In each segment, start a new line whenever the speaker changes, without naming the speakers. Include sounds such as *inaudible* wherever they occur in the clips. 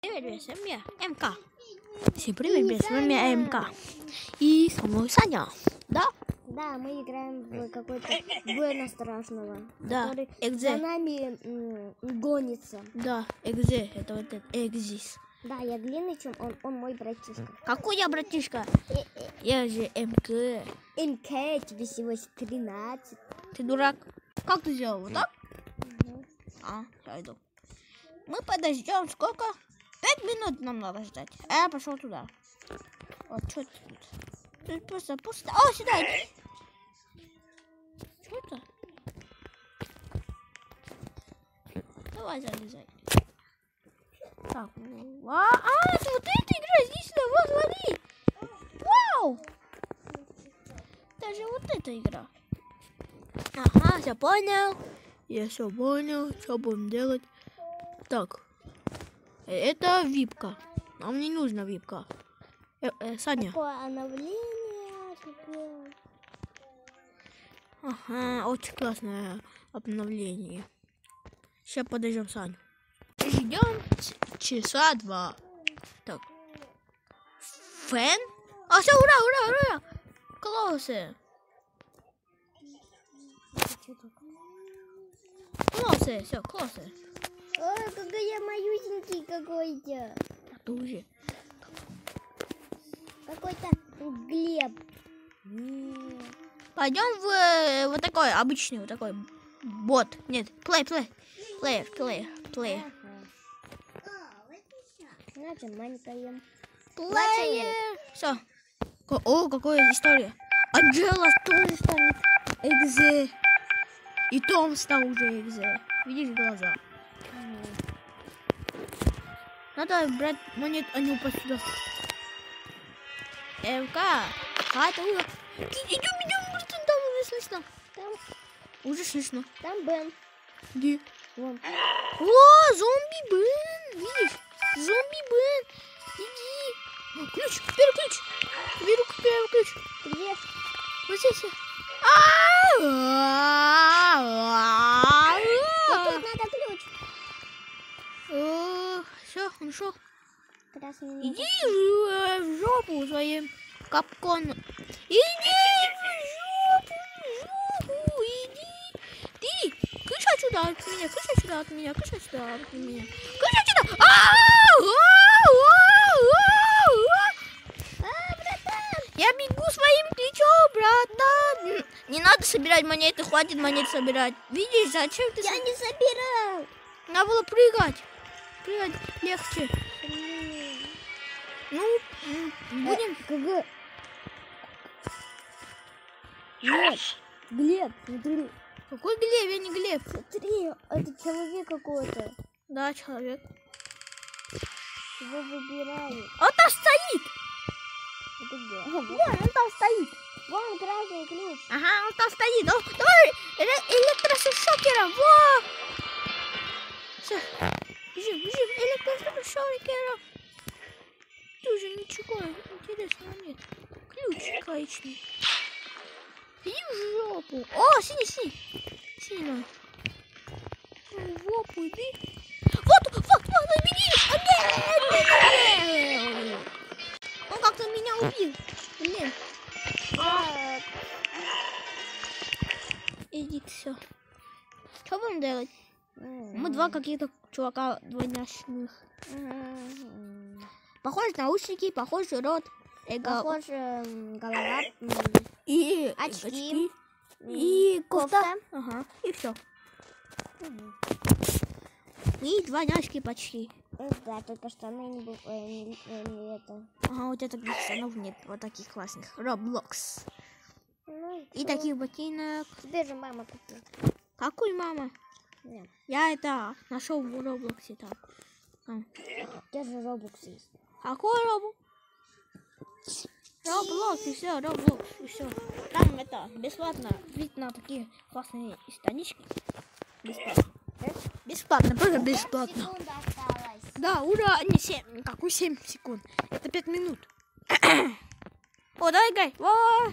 Привет, ребят, с вами я, МК. Всем привет, ребят, с вами я МК. И со мной Саня. Да?
Да, мы играем в какой-то Буэна страшного,
Да, Экзе.
за нами гонится.
Да, Экзе, это вот этот Экзис.
Да, я длинный, чем он, он мой братишка.
Какой я, братишка? Я же МК.
МК, тебе всего 13.
Ты дурак? Как ты сделал? Вот так? А, я иду. Мы подождем сколько? Пять минут нам надо ждать. А я пошел туда. Вот, что тут? Тут просто пусто. О, сюда иди. Что это? Давай залезай. Так, а, а, это вот эта игра, иди сюда, вот, смотри. Вау! Даже вот эта игра. Ага, все понял. Я все понял, что будем делать. Так, это випка. Нам не нужна випка. Э, э, Саня.
Какое обновление, какое...
Ага, очень классное обновление. Сейчас подождем Саню. Ждем часа два. Так. Фэн? А, все, ура, ура, ура! Классы. Классы, все, классы.
Ой, какой я малюсенький какой-то.
А ты уже.
Какой-то Глеб.
Пойдем в э, вот такой обычный, вот такой бот. Нет, плей, плей. Плеер, плеер, плеер.
Нажиманькаем.
Плеер. Все. О, какая история. Анджела тоже станет экзе. И Том стал уже экзе. Видишь глаза? Надо брать монет, а не упасть сюда. МК. Хата. Идем, идем, просто там уже слышно.
Там,
Уже слышно.
там Бен.
Где?
Вон.
О, зомби Бен! Видишь? Зомби Бен! Иди! Ключ! Первый ключ! Беру первый ключ!
Где?
Вот здесь.
Вот Не
Иди в жопу своим капконом. Иди в жопу, жопу, иди. Ты, кыш отсюда от меня, кыш отсюда от меня, кыш отсюда от меня. Кыш отсюда. А,
А, братан!
Я бегу своим ключом, братан. Не надо собирать монеты, хватит монет собирать. Видишь, зачем ты...
Я не собирал.
Надо было прыгать. Прыгать легче. Ну, будем...
ГГ. Глеб, Глеб, смотри,
Какой Глеб? Я не Глеб.
смотри, это человек какой-то.
Да, человек.
Его выбирают.
Он там стоит.
Это где?
Вон, он там стоит.
Вон красный ключ.
Ага, он там стоит. О, давай эле- электрошокером. Во! Все. Бежим, бежим. Электрошокером. Тоже ничего интересного нет. Ключ гаечный. Иди в жопу. О, синий, синий. Синий. В жопу иди. Вот, вот, вот, беги. А. Он как-то меня убил. Блин. Иди, все. Что будем делать? Мы два каких-то чувака двойняшных. Похож наушники, похож рот. Эго.
Похож голова.
И
очки.
И кофта.
кофта.
Ага. И все. И двойняшки почти.
Э, Да, только штаны не, э, не, э, не это.
Ага, вот это таких штанов нет. Вот таких классных. Роблокс.
Ну,
И таких ботинок.
Тебе же мама купила.
Какой мама?
Нет,
Я это нашел в Роблоксе там. Там.
у тебя же робокс есть.
Какой Роблокс? Роблокс и все, Роблокс и все. Там это бесплатно. Ведь на такие классные штанишки. Бесплатно. Бесплатно, просто бесплатно. Да, ура! Не 7. Какой 7 секунд? Это 5 минут. О, давай, Гай. Вау!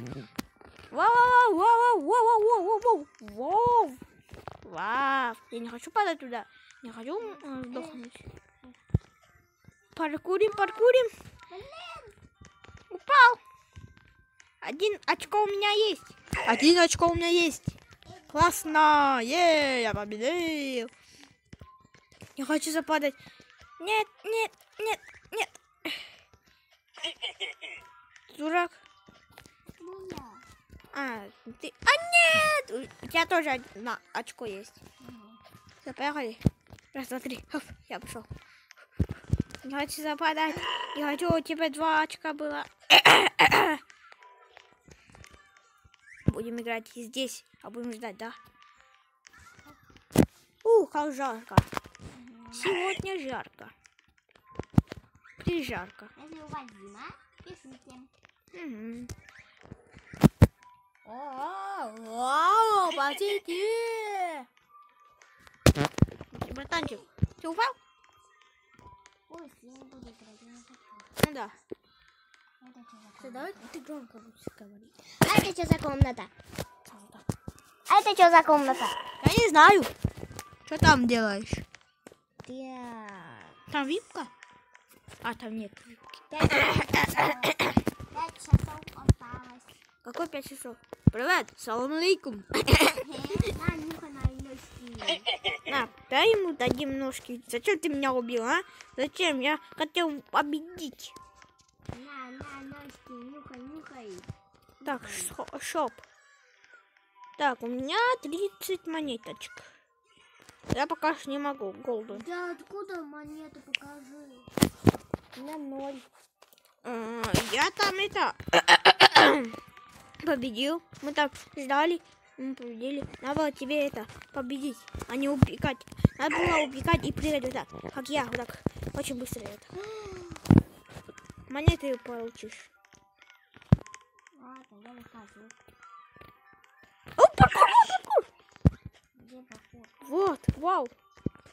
Вау, вау, вау, вау, вау, вау, вау, вау. Вау. Я не хочу падать туда. Не хочу э, сдохнуть. Паркурим, паркурим. Упал. Один очко у меня есть. Один очко у меня есть. Классно. Е, я победил. Не хочу западать. Нет, нет, нет, нет. Дурак. А, ты... А, нет! У тебя тоже одно очко есть. Все, поехали. Раз, два, три. Хоп, я пошел. Не хочу западать. Не хочу, у тебя два очка было. *coughs* Будем играть и здесь, а будем ждать, да? Ух, как жарко. Сегодня жарко. Прижарко.
Если у
Вау, посети! Братанчик, ты упал?
Ой, я не буду играть, я не хочу.
Ну да.
Комната?
давай ты громко будешь говорить.
А это что за комната? А это что за комната?
Я не знаю. Что там делаешь?
Так.
Там випка? А, там нет випки.
Пять часов осталось.
Какой пять часов? Привет, салам алейкум. *coughs*
На,
дай ему дадим ножки. Зачем ты меня убил, а? Зачем? Я хотел победить.
На, на, ножки, нюхай, нюхай.
Так, шо- шоп. Так, у меня 30 монеточек. Я пока что не могу, голду.
Да откуда монету покажи? У меня ноль.
Э, Я там это *coughs* *coughs* победил. Мы там ждали. Мы победили. Надо было тебе это победить, а не убегать. Надо было убегать и прыгать вот так, как я, вот так. Очень быстро это. Монеты получишь.
Ладно, я выхожу.
О, паркур, паркур!
Где поход?
Вот, вау.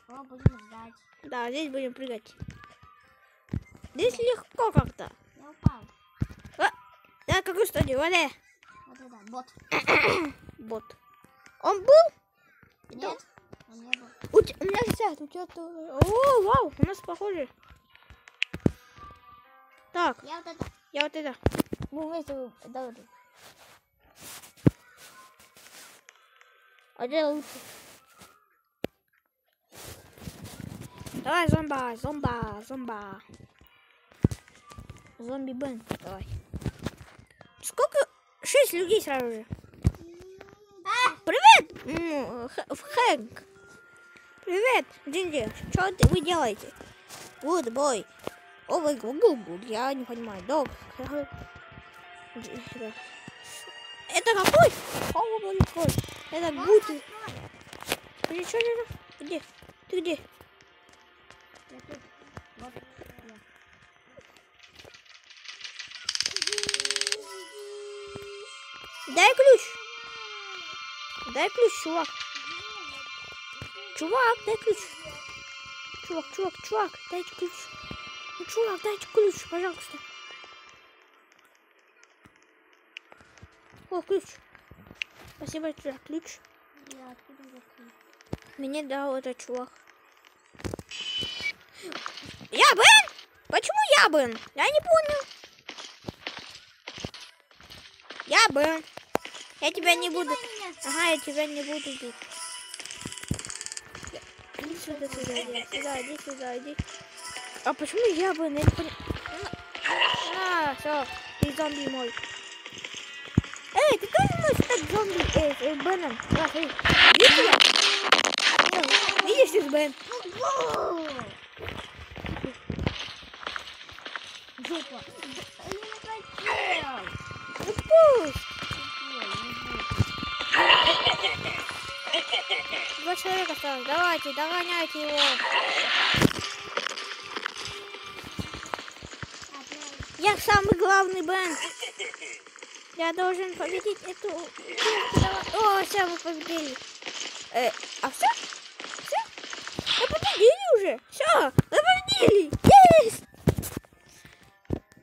О, будем ждать.
Да, здесь будем прыгать. Здесь легко как-то.
Я упал.
Да, какой стадии? Вот э,
Бот. *coughs*
бот. Он был?
Нет, он не был.
У, у меня сядет, у тебя тоже. О, вау, у нас похоже. Так,
Я вот это.
я вот это.
Мы вместе да,
А где лучше? Давай, зомба, зомба, зомба. Зомби Бен, давай. Сколько? Шесть людей сразу же. Привет, м, Х- Хэнк. Привет, Джинджи. Что ты- вы делаете? Good boy. О, вы гугл, я не понимаю. Дог. Это- какой? О? Это Гуд. Подожди, что? Где? Ты где? Дай ключ. Дай ключ, чувак. Чувак, дай ключ. Чувак, чувак, чувак, дайте ключ. Ну, чувак, дайте ключ, пожалуйста. О, ключ. Спасибо за ключ.
Я?
Мне дал этот чувак. Я Бен? Почему я Бен? Я не понял. Я Бен. Я тебя не буду. Ага, я тебя не буду бить. Иди сюда, сюда, иди сюда, иди сюда, иди. А почему я? Я не понял. На, все, ты зомби мой. Эй, ты тоже можешь стать зомби? Эй, э, Беном. Да, смотри. Видишь тебя? Ну, Видишь, ты Бен?
Жопа. Я не хотел.
Ну пусть. Два человека осталось. Давайте, догоняйте его. Я самый главный Бен. Я должен победить эту... О, все, мы победили. Э, а все? Все? Мы победили уже. Все, мы победили. Есть!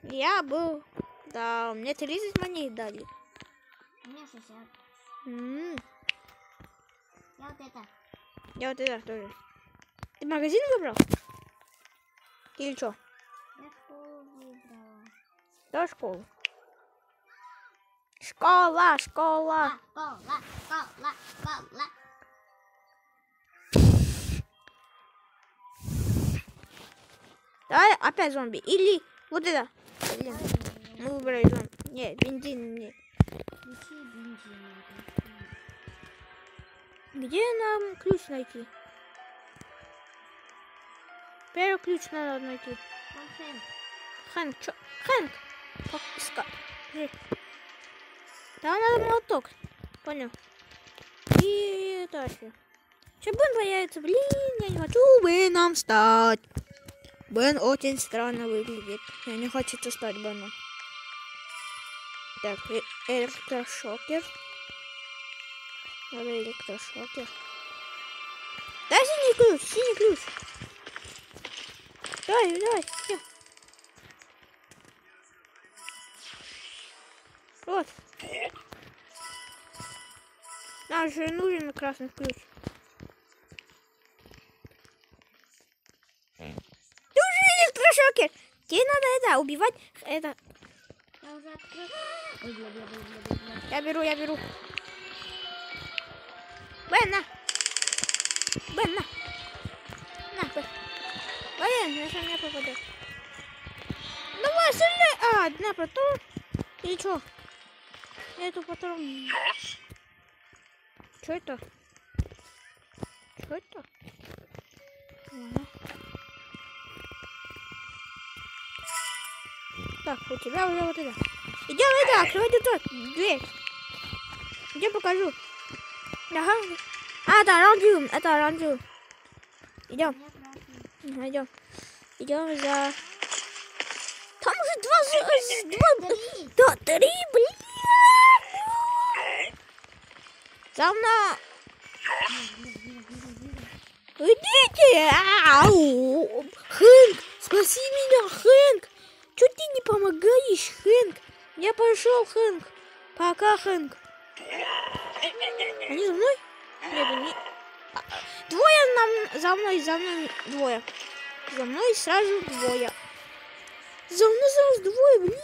Я был... Да, мне 30 монет дали.
У меня 60.
М,
Я вот это.
Я вот это тоже. Ты магазин выбрал? Или что?
Я школу выбрала.
До школы. Школа, школа.
Школа, школа, школа.
Давай опять зомби. Или вот это. Блин, мы выбрали зомби. Нет, бензин нет.
Включи бензин.
Где нам ключ найти? Первый ключ надо найти.
Конфет.
Хэнк, чё? Хэнк! Как искать? Подожди. Там надо молоток. Понял. И дальше. Сейчас Бен появится. Блин, я не хочу Беном стать. Бен очень странно выглядит. Я не хочу стать Беном. Так, э- электрошокер. Надо электрошокер. Дай синий ключ, синий ключ. Давай, давай, все. Вот. Нам же нужен красный ключ. Ты уже электрошокер. Тебе надо это, убивать это.
Я
беру, я беру. Бен, на. Бен, на. На, Бен. Блин, если мне попадет. Давай, стреляй. А, на патрон. Или что? Эту патрон. Что это? Что это? Ладно. Так, у тебя уже вот это. Идем это, открывай тут дверь. Идем покажу. Ага. А, это оранжевым, это оранжевым. Идем, идем. Идем за... Там уже два... два... Да, три, блин. За мной. Идите! Ау! Хэнк, спаси меня, Хэнк! Чё ты не помогаешь, Хэнк? Я пошел, Хэнк. Пока, Хэнк. Они за мной? Нет, они... А, Двое нам... за мной, за мной двое. За мной сразу двое. За мной сразу двое, блин.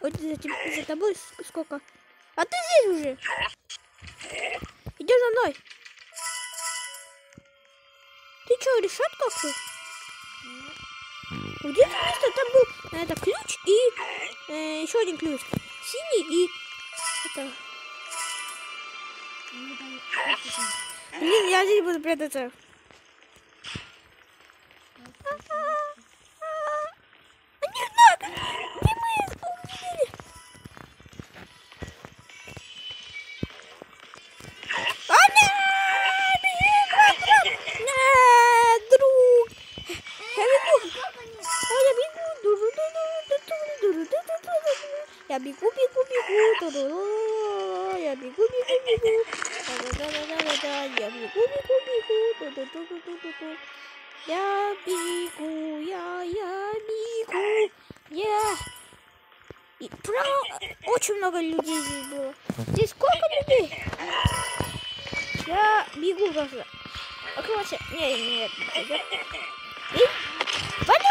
Вот за, теб- за тобой ск- сколько? А ты здесь уже? Идешь за мной. Ты что, решат как-то? Где это место? Там был это ключ и э, еще один ключ. Синий и это. Блин, я здесь буду прятаться. А не надо! Не мы исполнили! А а я бегу, бегу, бегу, я бегу, бегу, бегу. Да-да-да-да-да-да. Я бегу, бегу, бегу! Ду-ду-ду-ду-ду-ду. Я бегу, я, я бегу, я... И право, очень много людей здесь было. Здесь сколько людей? Я бегу просто. Открывайся. Нет, нет, нет. И... Вали!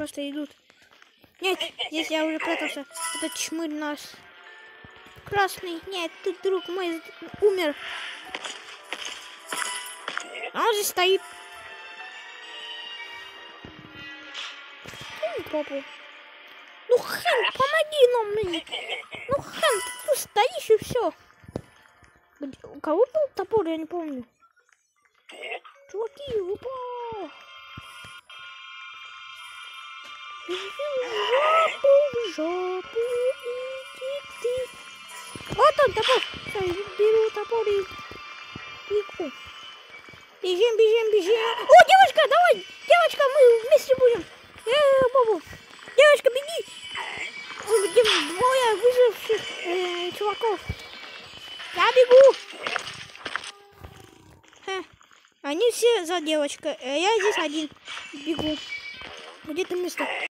Просто идут. Нет, здесь я уже прятался. Это чмырь наш. Красный. Нет, ты, друг мой, умер. А он здесь стоит. Попу. Ну, Хэн, помоги нам, блин. Ну, Хэн, ты стоишь и все. У кого был топор, я не помню. Чуваки, опа. Жопу, в жопу, иди ты. Вот он, топор. Я беру топор и бегу. Бежим, бежим, бежим. О, девочка, давай, девочка, мы вместе будем. Э, Бобу. Девочка, беги. Где двое выживших э, чуваков. Я бегу. Хе. Они все за девочкой. а Я здесь один бегу. Где-то место.